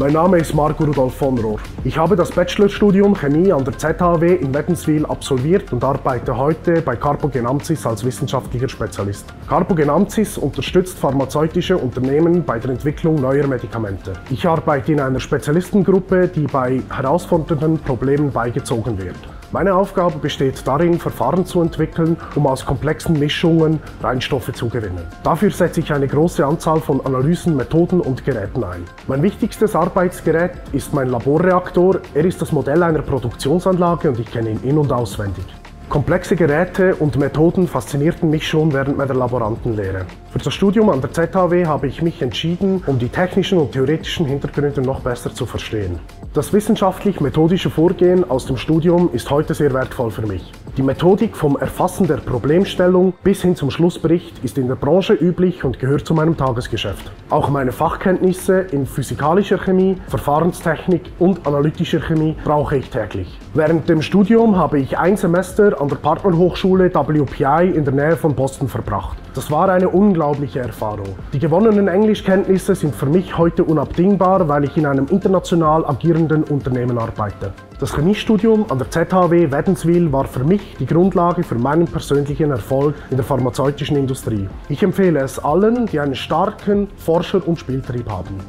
Mein Name ist Marco Rudolf von Rohr. Ich habe das Bachelorstudium Chemie an der ZHW in Wädenswil absolviert und arbeite heute bei Carbogenamcis als wissenschaftlicher Spezialist. Carbogenamcis unterstützt pharmazeutische Unternehmen bei der Entwicklung neuer Medikamente. Ich arbeite in einer Spezialistengruppe, die bei herausfordernden Problemen beigezogen wird. Meine Aufgabe besteht darin, Verfahren zu entwickeln, um aus komplexen Mischungen Reinstoffe zu gewinnen. Dafür setze ich eine große Anzahl von Analysen, Methoden und Geräten ein. Mein wichtigstes Arbeitsgerät ist mein Laborreaktor. Er ist das Modell einer Produktionsanlage und ich kenne ihn in- und auswendig. Komplexe Geräte und Methoden faszinierten mich schon während meiner Laborantenlehre. Für das Studium an der ZHW habe ich mich entschieden, um die technischen und theoretischen Hintergründe noch besser zu verstehen. Das wissenschaftlich-methodische Vorgehen aus dem Studium ist heute sehr wertvoll für mich. Die Methodik vom Erfassen der Problemstellung bis hin zum Schlussbericht ist in der Branche üblich und gehört zu meinem Tagesgeschäft. Auch meine Fachkenntnisse in physikalischer Chemie, Verfahrenstechnik und analytischer Chemie brauche ich täglich. Während dem Studium habe ich ein Semester an der Partnerhochschule WPI in der Nähe von Boston verbracht. Das war eine unglaubliche Erfahrung. Die gewonnenen Englischkenntnisse sind für mich heute unabdingbar, weil ich in einem international agierenden Unternehmen arbeite. Das Chemiestudium an der ZHW Wädenswil war für mich die Grundlage für meinen persönlichen Erfolg in der pharmazeutischen Industrie. Ich empfehle es allen, die einen starken Forscher- und Spieltrieb haben.